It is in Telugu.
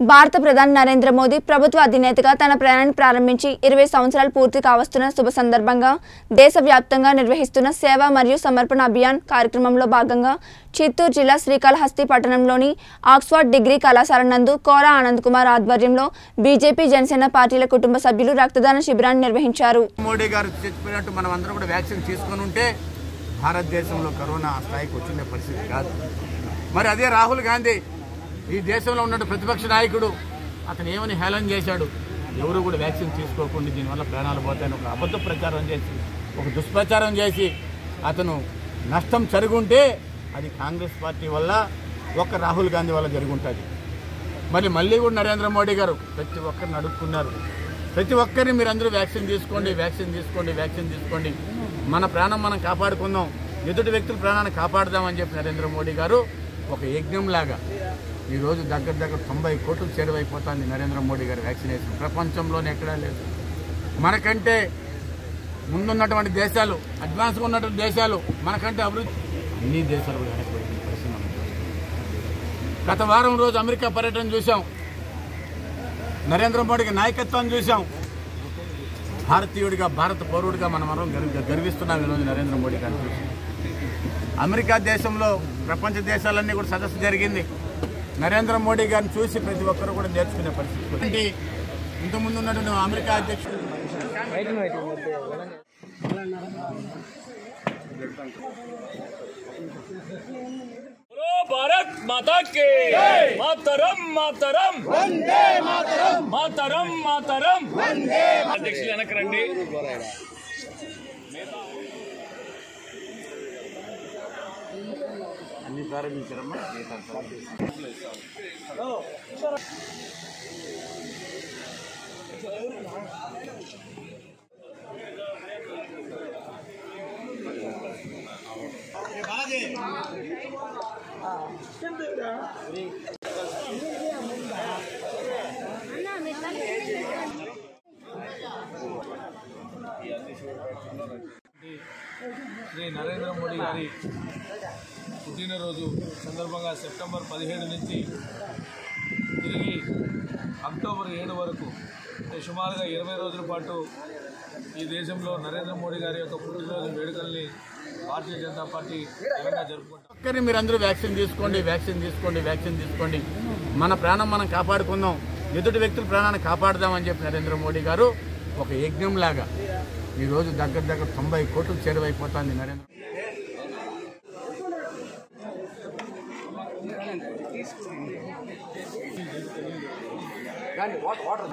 భారత ప్రధాని నరేంద్ర మోదీ ప్రభుత్వ అధినేతగా తన ప్రయాణాన్ని ప్రారంభించి ఇరవై సంవత్సరాలు పూర్తి కావస్తున్న శుభ సందర్భంగా దేశవ్యాప్తంగా నిర్వహిస్తున్న సేవ మరియు సమర్పణ అభియాన్ కార్యక్రమంలో భాగంగా చిత్తూరు జిల్లా శ్రీకాళహస్తి పట్టణంలోని ఆక్స్ఫర్డ్ డిగ్రీ కళాశాల నందు కోరా ఆనంద్ కుమార్ ఆధ్వర్యంలో బీజేపీ జనసేన పార్టీల కుటుంబ సభ్యులు రక్తదాన శిబిరాన్ని నిర్వహించారు. మోడీ గారు మనం అందరం కూడా వ్యాక్సిన్ ఉంటే భారతదేశంలో కరోనా స్థాయికి వచ్చిన పరిస్థితి కాదు. మరి అదే రాహుల్ గాంధీ ఈ దేశంలో ఉన్న ప్రతిపక్ష నాయకుడు అతను ఏమని హేళన చేశాడు? ఎవరు కూడా వ్యాక్సిన్ తీసుకోకుండా దీనివల్ల ప్రాణాలు పోతాయని ఒక అబద్ధ ప్రచారం చేసి ఒక దుష్ప్రచారం చేసి అతను నష్టం జరుగుంటే అది కాంగ్రెస్ పార్టీ వల్ల ఒక్క రాహుల్ గాంధీ వల్ల జరుగుంటుంది. మరి మళ్ళీ కూడా నరేంద్ర మోడీ గారు ప్రతి ఒక్కరిని అడుక్కున్నారు. ప్రతి ఒక్కరిని మీరందరూ వ్యాక్సిన్ తీసుకోండి వ్యాక్సిన్ తీసుకోండి వ్యాక్సిన్ తీసుకోండి. మన ప్రాణం మనం కాపాడుకుందాం. ఎదుటి వ్యక్తుల ప్రాణాన్ని కాపాడదామని చెప్పి నరేంద్ర మోడీ గారు ఒక యజ్ఞంలాగా ఈరోజు దగ్గర దగ్గర తొంభై కోట్లు చేరువైపోతుంది నరేంద్ర మోడీ గారి వ్యాక్సినేషన్. ప్రపంచంలోనే ఎక్కడా లేదు. మనకంటే ముందున్నటువంటి దేశాలు అడ్వాన్స్గా ఉన్నటువంటి దేశాలు మనకంటే అభివృద్ధి అన్ని దేశాలు కూడా గత వారం రోజు అమెరికా పర్యటన చూసాం నరేంద్ర మోడీకి నాయకత్వాన్ని చూసాం భారతీయుడిగా భారత పౌరుడిగా మనం మనం గర్వ- గర్విస్తున్నాం ఈరోజు నరేంద్ర మోడీ గారిని అమెరికా దేశంలో ప్రపంచ దేశాలన్నీ కూడా సదస్సు జరిగింది. నరేంద్ర మోడీ గారిని చూసి ప్రతి ఒక్కరు కూడా నేర్చుకునే పరిస్థితి. ఇంతకుముందు ఉన్నటువంటి అమెరికా అధ్యక్షుడు భారత్ మాతాకి మాతరం మాతరం! మాతరం! మాతరం మాతరం! అధ్యక్షులు వెనకరండి ప్రారంభించారమ్మా శ్రీ నరేంద్ర మోడీ గారి పుట్టినరోజు సందర్భంగా సెప్టెంబర్ పదిహేడు నుంచి తిరిగి అక్టోబర్ ఏడు వరకు సుమారుగా ఇరవై రోజుల పాటు ఈ దేశంలో నరేంద్ర మోడీ గారి యొక్క పుట్టినరోజు వేడుకల్ని భారతీయ జనతా పార్టీ ఘనంగా జరుపుకుంటాం. ఒక్కరిని మీరు అందరూ వ్యాక్సిన్ తీసుకోండి వ్యాక్సిన్ తీసుకోండి వ్యాక్సిన్ తీసుకోండి. మన ప్రాణం మనం కాపాడుకుందాం. ఎదుటి వ్యక్తుల ప్రాణాన్ని కాపాడదామని చెప్పి నరేంద్ర మోడీ గారు ఒక యజ్ఞంలాగా ఈరోజు దగ్గర దగ్గర తొంభై కోట్లు చేరువైపోతుంది నరేంద్ర And what water?